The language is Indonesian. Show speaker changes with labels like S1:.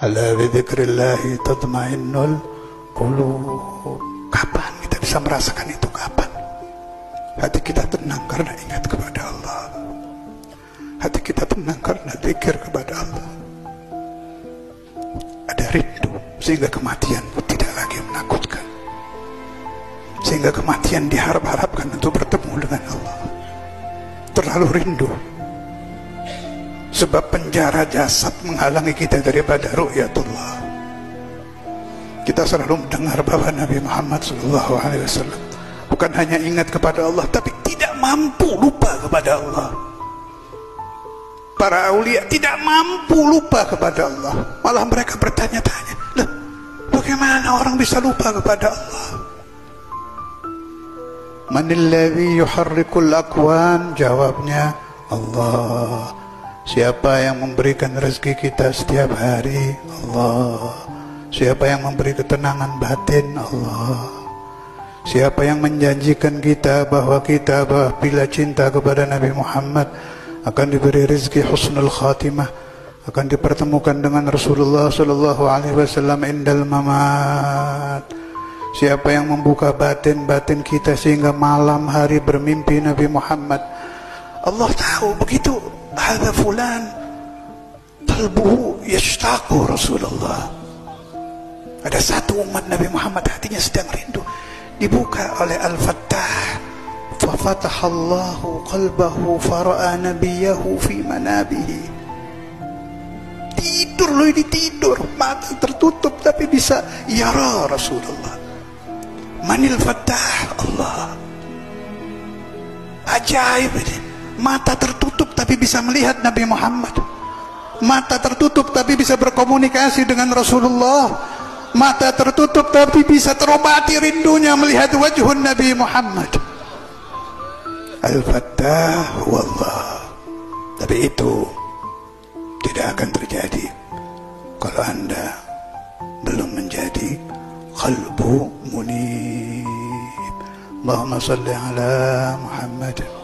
S1: Ala bidzikrillahi tatmainnul qulub. Kapan kita bisa merasakan itu? Kapan? Hati kita tenang karena ingat kepada Allah. Hati kita tenang karena zikir kepada Allah. Ada rindu sehingga kematian tidak lagi menakutkan. Sehingga kematian diharap-harapkan untuk bertemu dengan Allah. Terlalu rindu. Sebab penjara jasad menghalangi kita daripada ru'yatullah. Kita selalu mendengar bahwa Nabi Muhammad SAW bukan hanya ingat kepada Allah, tapi tidak mampu lupa kepada Allah. Para aulia tidak mampu lupa kepada Allah. Malah mereka bertanya-tanya, "Loh, bagaimana orang bisa lupa kepada Allah?" Manilladzi yuharrikul akwan? Jawabnya Allah. Siapa yang memberikan rezeki kita setiap hari? Allah. Siapa yang memberi ketenangan batin? Allah. Siapa yang menjanjikan kita bahwa kita bila cinta kepada Nabi Muhammad akan diberi rezeki husnul khatimah, akan dipertemukan dengan Rasulullah sallallahu alaihi wasallam indal mamat. Siapa yang membuka batin-batin kita sehingga malam hari bermimpi Nabi Muhammad? Allah tahu begitu. Hadza fulan qalbuhu yashtaqu Rasulullah. Ada satu umat Nabi Muhammad hatinya sedang rindu dibuka oleh Al-Fattah. Fafatahallahu qalbahu fara'a nabiyahu fi manabihi. Tidur loh ini tidur, mata tertutup tapi bisa yara Rasulullah. Manil Fattah Allah. Ajaib ini. Mata tertutup tapi bisa melihat Nabi Muhammad. Mata tertutup tapi bisa berkomunikasi dengan Rasulullah. Mata tertutup tapi bisa terobati rindunya melihat wajhun Nabi Muhammad. Al-Fattah wallah. Tapi itu tidak akan terjadi kalau Anda belum menjadi qalbu munib. Allahumma salli ala Muhammad.